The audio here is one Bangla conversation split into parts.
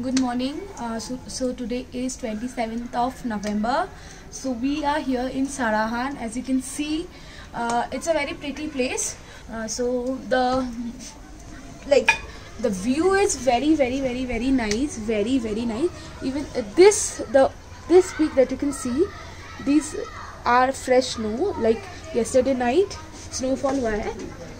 Good morning. Uh, so, so today is 27th of November. So we are here in Sarahan. As you can see, uh, it's a very pretty place. Uh, so the like the view is very very very very nice. Very very nice. Even uh, this the this peak that you can see, these are fresh snow. Like yesterday night, snowfall were,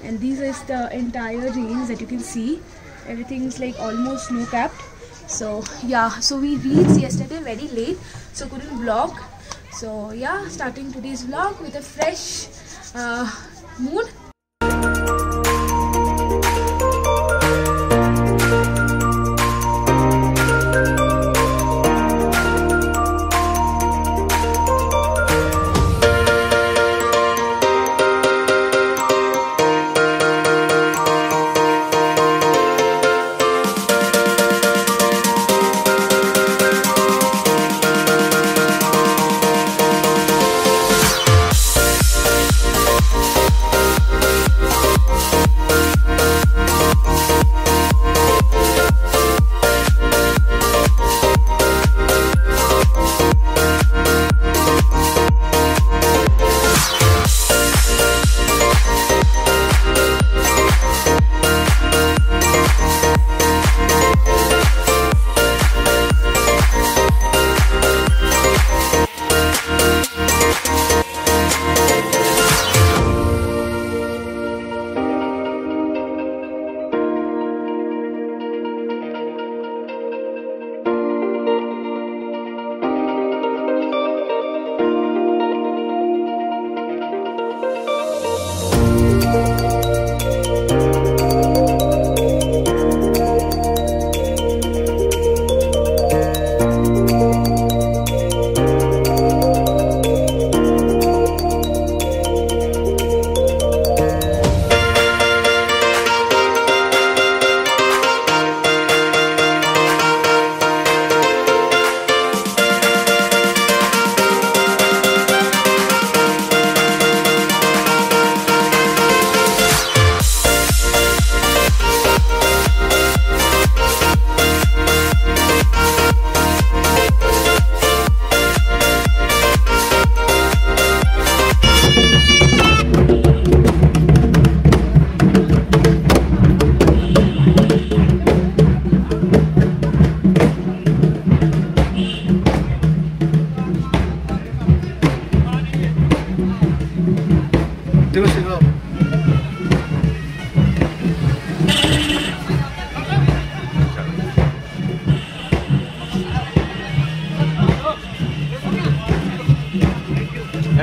and these is the entire range that you can see. Everything is like almost snow capped so yeah so we reached yesterday very late so couldn't vlog. So yeah starting today's vlog with a fresh uh, mood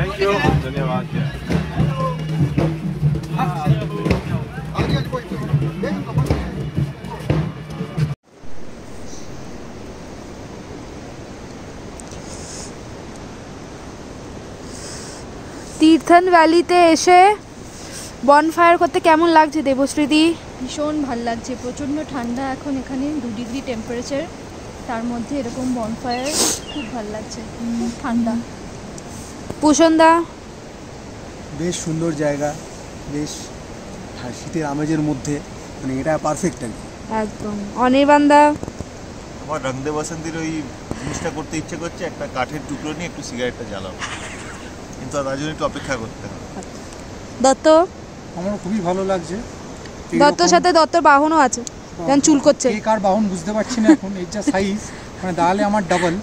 thank you धन्यवाद তীর্থন ভ্যালিতে এসে বনফায়ার করতে কেমন লাগছে দেবশ্রীদি ভীষণ ভাল লাগছে প্রচণ্ড ঠান্ডা এখন এখানে দু ডিগ্রি টেম্পারেচার তার মধ্যে এরকম বনফায়ার খুব ভাল লাগছে খুব ঠান্ডা পুষন্দা বেশ সুন্দর জায়গা বেশ হ্যাঁ, শীতের আমেজের মধ্যে মানে এটা পারফেক্ট আর একদম। অনির্বাণদা আমার রংদে বসন্তীর ওই জিনিসটা করতে ইচ্ছে করছে একটা কাঠের টুকরো নিয়ে একটু সিগারেটটা জ্বালাবো কিন্তু তার জন্য একটু অপেক্ষা করতে হবে। দত্ত? আমার খুবই ভালো লাগছে। দত্তর সাথে দত্তর বাহনও আছে যেমন চুল করছে। কে কার বাহন বুঝতে পারছি না এখন এর যা সাইজ মানে দাঁড়ালে আমার ডাবল